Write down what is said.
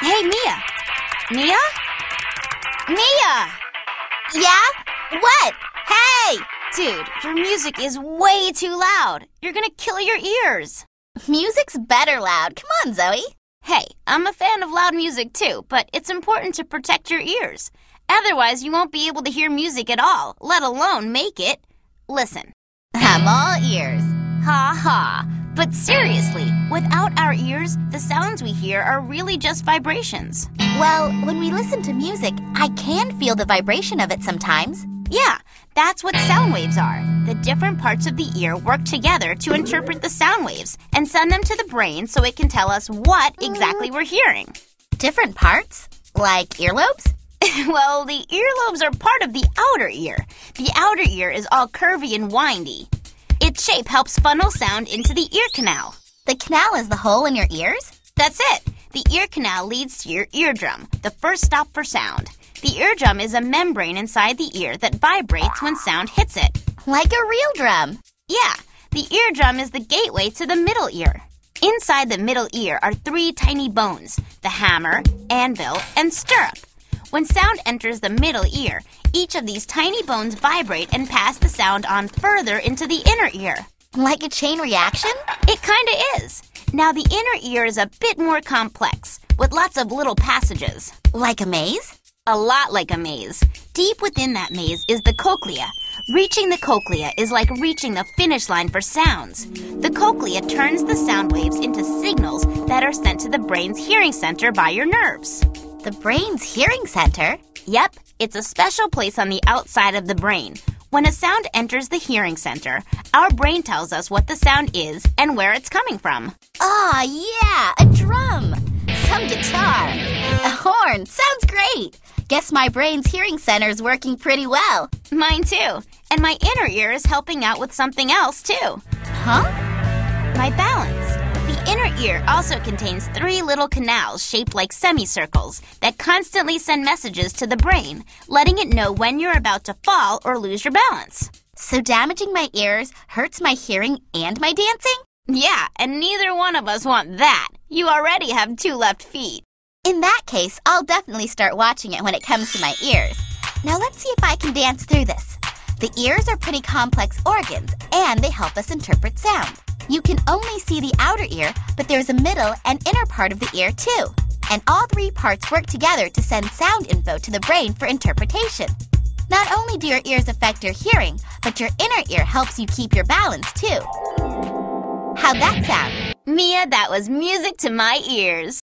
Hey, Mia. Mia? Mia! Yeah? What? Hey! Dude, your music is way too loud. You're gonna kill your ears. Music's better loud. Come on, Zoe. Hey, I'm a fan of loud music too, but it's important to protect your ears. Otherwise, you won't be able to hear music at all, let alone make it. Listen. I'm all ears. Ha ha. But seriously, without our ears, the sounds we hear are really just vibrations. Well, when we listen to music, I can feel the vibration of it sometimes. Yeah, that's what sound waves are. The different parts of the ear work together to interpret the sound waves and send them to the brain so it can tell us what exactly we're hearing. Different parts? Like earlobes? well, the earlobes are part of the outer ear. The outer ear is all curvy and windy. Its shape helps funnel sound into the ear canal. The canal is the hole in your ears? That's it. The ear canal leads to your eardrum, the first stop for sound. The eardrum is a membrane inside the ear that vibrates when sound hits it. Like a real drum. Yeah, the eardrum is the gateway to the middle ear. Inside the middle ear are three tiny bones the hammer, anvil, and stirrup. When sound enters the middle ear, each of these tiny bones vibrate and pass the sound on further into the inner ear. Like a chain reaction? It kinda is. Now, the inner ear is a bit more complex, with lots of little passages. Like a maze? A lot like a maze. Deep within that maze is the cochlea. Reaching the cochlea is like reaching the finish line for sounds. The cochlea turns the sound waves into signals that are sent to the brain's hearing center by your nerves. The brain's hearing center? Yep, it's a special place on the outside of the brain. When a sound enters the hearing center, our brain tells us what the sound is and where it's coming from. Ah, yeah, a drum. Some guitar. A horn. Sounds great. Guess my brain's hearing center's working pretty well. Mine too. And my inner ear is helping out with something else too. Huh? My balance. The inner ear also contains three little canals shaped like semicircles that constantly send messages to the brain, letting it know when you're about to fall or lose your balance. So damaging my ears hurts my hearing and my dancing? Yeah, and neither one of us want that. You already have two left feet. In that case, I'll definitely start watching it when it comes to my ears. Now let's see if I can dance through this. The ears are pretty complex organs, and they help us interpret sound. You can only see the outer ear, but there's a middle and inner part of the ear too. And all three parts work together to send sound info to the brain for interpretation. Not only do your ears affect your hearing, but your inner ear helps you keep your balance too. How'd that sound? Mia, that was music to my ears.